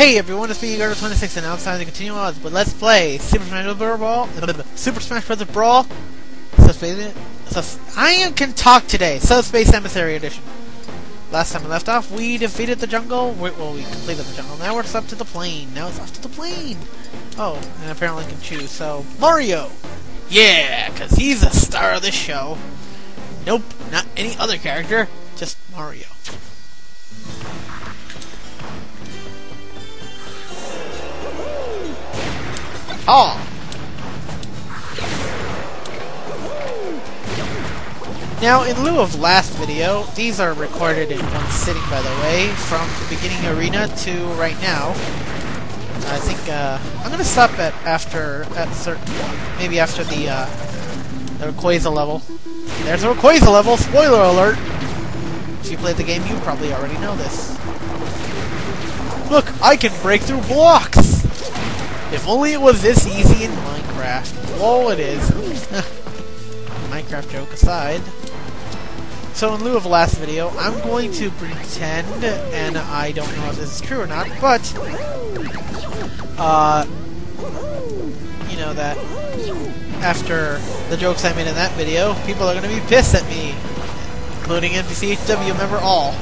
Hey everyone, it's me, Gardo26, and now it's time to continue on with Let's Play Super Smash Bros. Brawl. Super Smash Bros. Brawl. Subspace. I can talk today. Subspace Emissary Edition. Last time we left off, we defeated the jungle. We, well, we completed the jungle. Now it's up to the plane. Now it's off to the plane. Oh, and apparently I can choose. So Mario. Yeah, because he's the star of this show. Nope, not any other character. Just Mario. Oh! Now, in lieu of last video, these are recorded in one sitting, by the way, from the beginning arena to right now. I think, uh, I'm gonna stop at after, at certain, maybe after the, uh, the Rayquaza level. There's a Rayquaza level, spoiler alert! If you played the game, you probably already know this. Look, I can break through blocks! If only it was this easy in Minecraft. Lol, it is. Minecraft joke aside. So in lieu of last video, I'm going to pretend, and I don't know if this is true or not, but, uh, you know that after the jokes I made in that video, people are going to be pissed at me, including MTCHW member all,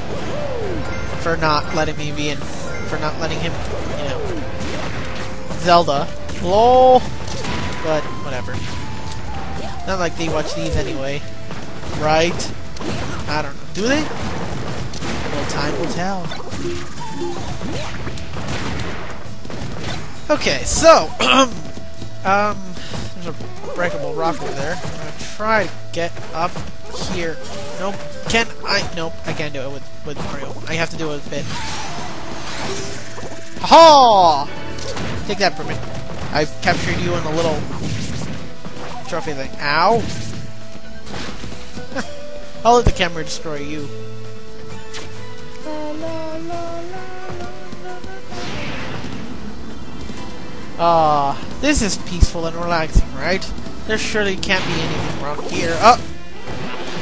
for not letting me be in, for not letting him Zelda. LOL! But, whatever. Not like they watch these anyway. Right? I don't know. Do they? Well, time will tell. Okay, so, um, um, there's a breakable rock over there. I'm gonna try to get up here. Nope. Can I? Nope, I can't do it with, with Mario. I have to do it with Bit. Ha! Take that from me. I've captured you in a little trophy thing. Ow! I'll let the camera destroy you. Ah, uh, this is peaceful and relaxing, right? There surely can't be anything wrong here. Oh!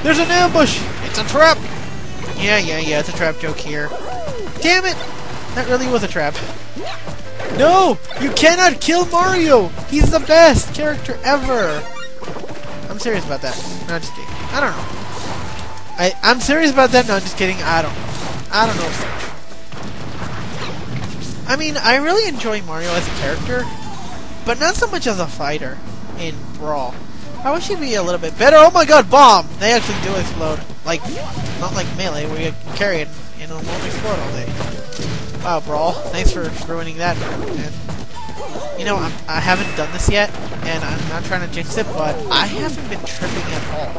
There's an ambush! It's a trap! Yeah, yeah, yeah, it's a trap joke here. Damn it! That really was a trap. No! You cannot kill Mario! He's the best character ever! I'm serious about that. No, just kidding. I don't know. I, I'm serious about that. No, I'm just kidding. I don't know. I don't know. I mean, I really enjoy Mario as a character, but not so much as a fighter in Brawl. I wish he'd be a little bit better. Oh my god, bomb! They actually do explode. Like, not like Melee, where you can carry it and it won't explode all day. Wow, Brawl. Thanks for ruining that, man. You know, I'm, I have not done this yet, and I'm not trying to jinx it, but I haven't been tripping at all.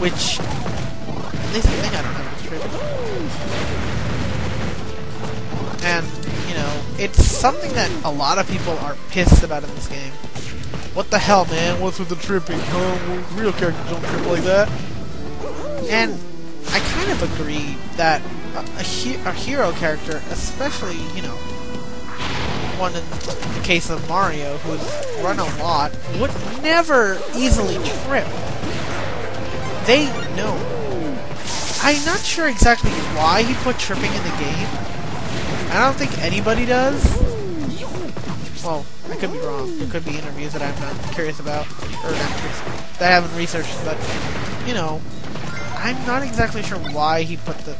Which, at least I think I don't have been tripping. And, you know, it's something that a lot of people are pissed about in this game. What the hell, man? What's with the tripping? Oh, real characters don't trip like that. And of agree that a, he a hero character, especially, you know, one in the case of Mario, who's run a lot, would never easily trip. They know. I'm not sure exactly why he put tripping in the game. I don't think anybody does. Well, I could be wrong. There could be interviews that I'm not curious about, or not curious, that I haven't researched, but, you know, I'm not exactly sure why he put the...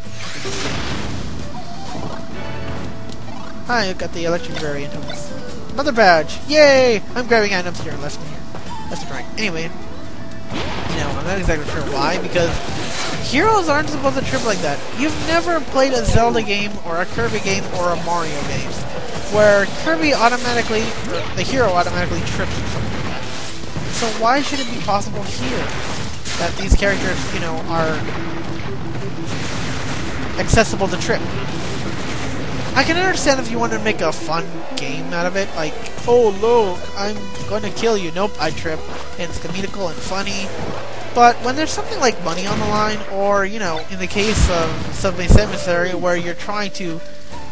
Hi, I got the electric variant of this. Mother badge! Yay! I'm grabbing items here, left and here. And right. Anyway, you know, I'm not exactly sure why, because heroes aren't supposed to trip like that. You've never played a Zelda game, or a Kirby game, or a Mario game, where Kirby automatically, the hero automatically trips or something like that. So why should it be possible here? That these characters, you know, are accessible to trip. I can understand if you want to make a fun game out of it, like, oh look, I'm gonna kill you. Nope, I trip. And it's comical and funny. But when there's something like money on the line, or, you know, in the case of Subspace Emissary, where you're trying to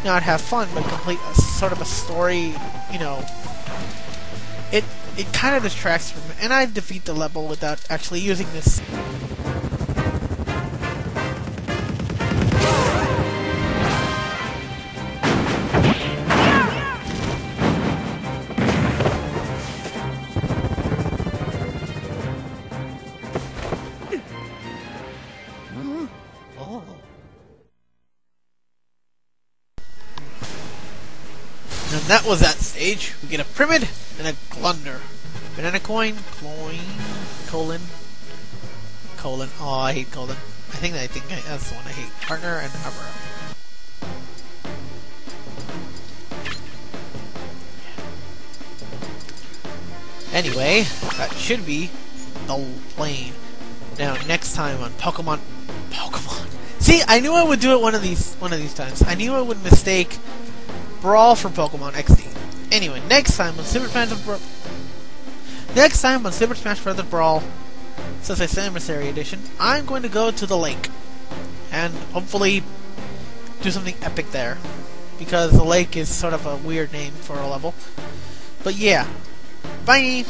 not have fun, but complete a sort of a story, you know, it it kind of distracts from and I defeat the level without actually using this. that was that stage. We get a Primid, and a Glunder. Banana coin, coin, colon, colon. Oh, I hate colon. I think I think that's the one I hate. Partner and Arbor. Anyway, that should be the plane. Now, next time on Pokemon, Pokemon. See, I knew I would do it one of these one of these times. I knew I would mistake Brawl for Pokemon XD. Anyway, next time on Super Smash Bros. Next time on Super Smash Bros. Brawl, since I say Emissary Edition, I'm going to go to the lake and hopefully do something epic there because the lake is sort of a weird name for a level. But yeah, bye.